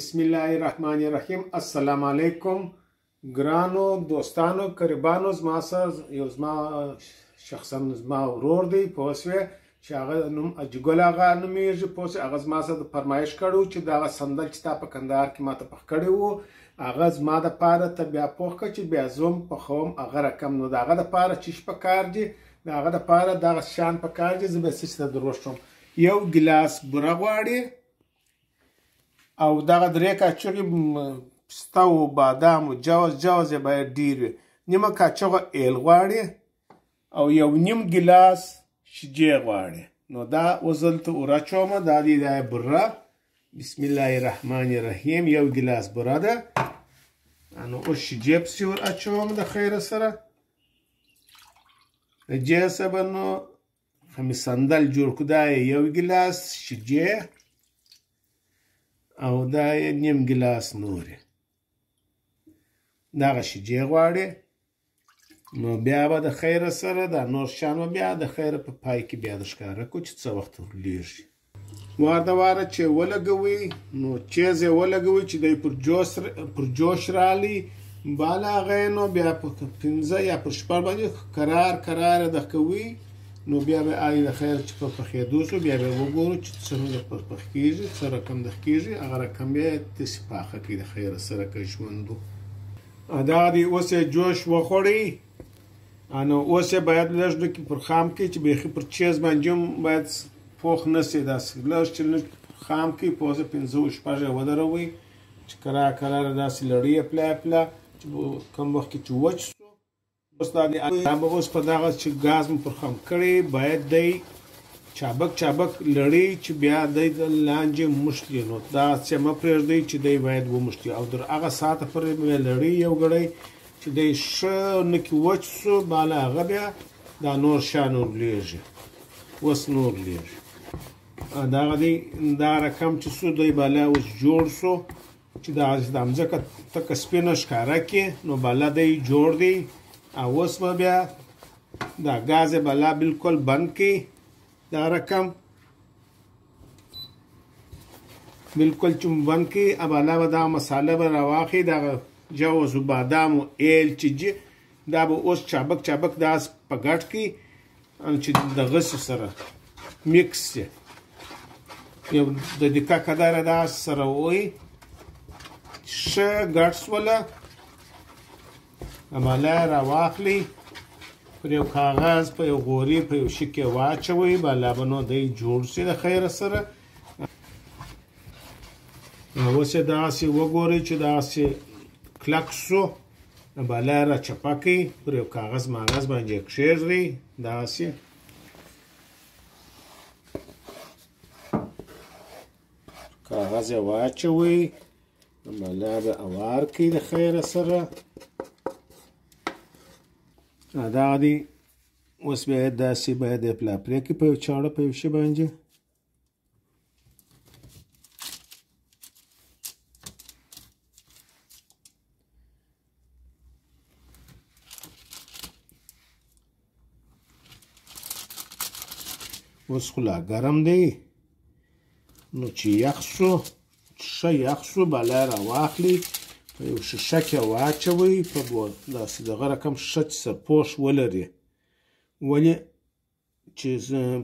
بسم الله الرحمن الرحیم السلام علیکم ګرانو دوستانو قربانو زما سره یو زما شخصا زما ورور دی پوسوي چې هغه نوم اجګل هغه نومېږي پوس هغه زما سره د فرمایش کړو چې دا صندل چې تا په کندهار کې ماته پخ کړی وو هغه زما د پاره ته بیا پوخ کړ چې بیا زوم پخوم هغه رقم نو د هغه د پاره چې شپه کار دی د هغه د پاره دغه شان په کار دي زه به څه ته دروښم یو ګلاس بوره غواړي او دغه درې کاچوغې پسته او بادام او جوز جوز یې باید ډېر وي نیمه کاچوغه ایل غواړي او یو نیم ګلاس شیدې غواړي نو دا اوس دلته وراچوم دا دی دا بوره بسم الله الرحمن الرحیم یو ګلاس بوره ده نو اوس شیدې پسې ور اچوم د خیره سره جه سبنو همي صندل جوړ کو دا یو ګلاس چې جه او دا یې نیم ګلاس نور دغه شي جه غواړي نو بیا به د خیره سره دا نور شان بیا د خیره په پای کې بیا د ښکاره کو چې څه وخت ورلیږي وارده واره چې ولګوي نو چیز یې ولګوي چې دی پر جوش پر جوش رالی بالا غینو بیا په پنځه یا پر شپږ باندې قرار قرار د کوي نو بیا به آی د خیر چې په پخېدو شو بیا به وګورو چې څنګه پر پخ کېږي څه رقم د کېږي هغه رقم بیا داسې پاخه کړي د خیره سره که ژوندو دا دی اوس یې جوش وخوړی انو اوس یې باید لږ لږ پر خام کې چې بیخي پر چیز باندې هم باید پوخ نه سي داسې لږ چې لږ خام کې پوزه پنځه شپږ یې ودروي چې کرار کرار داسې لړۍ یې پلا پلا چې کم وخت کې چې وچ سو اوس دا به اوس په دغه چې ګاز مو پر خام کړی باید دی چابک چابک لړی چې بیا د لاندې مشتلی نو دا چې مپرېږدي چې دی باید ومشتي او در هغه ساعت پورې لړی یو غړی چې دی ښه نکي وچ سو بالا هغه بیا دا نور شا نور لیږي اوس نور لیږي دغه دی دا رقم چې سو دی بالا اوس جوړ سو چې دا د مځکه تک سپینه ښکاره کې نو بالا دی جوړ دی او اوس به بیا دا غاز بالا بالکل بند کی دا رقم بالکل چمبند کې اب علاوه دا مساله به راواخې دا جوز و بادام و ایل چې جي دا به اوس چابک چابک داس په ګټ کې چې د غس سره میکس شي یو د دقیقه قدر دا سره وای ش ګټس ولا مالا را واخلي پر یو کاغذ په یو غوري په یو شي کې واچوي بالا بنو دی جوړ شي د خیر سره اوس یې داسې وګورئ چې داسې کلک سو بالا را چپه کړئ پر یو کاغذ ماغذ باندې یې کښېږدئ داسې کاغذ یې واچوئ ملا به اوار کوي د خیر سره دا دی اوس به داسې به د پلا پرې کې په یو چاړه په یو شي باندې اوس خو لا ګرم دی نو چې یخ شو ښه یخ شو بالا را واخلي په یو شیشه کې واچوئ په داسې دغه رقم ښه چې سرپوښ ولري ولې چې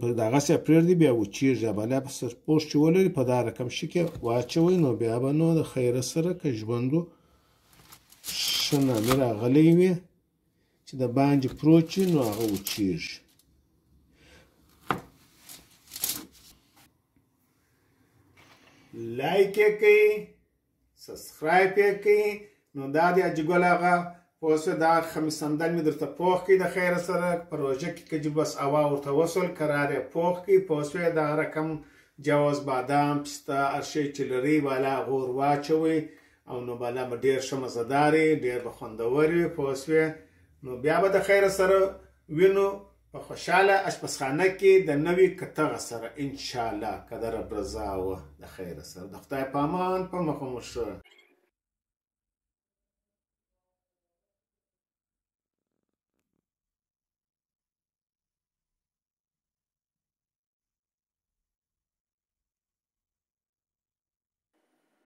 په دغه سي پرېږدي بیا وچیږي بلیا په سر پوښ چې ولري په دا رقم شي کې واچوي نو بیا به نو د خیره سره که ژوندو ښه نامي راغلی وي چې د باندې پروت شي نو هغه وچیږي لایک یې کړئ سبسکرایب یې کړئ نو دا دی اجګل هغه اوس دا خمس صندل مې درته پوخ کړي د خیر سره په روژه کې که بس اوا ورته وسول قرار یې پوخ کړي په اوسوې دا رقم جواز بادام پسته ارشي چې لري بالا غور واچوي او نو بالا به ډېر ښه مزداري ډېر به خوندور وي په اوسوې نو بیا به د خیر سره وینو په خوشاله اشپزخانه کې د نوي کتغه سره ان شاء الله قدر برزا و د خیر سره د خدای پامان په مخ مو شه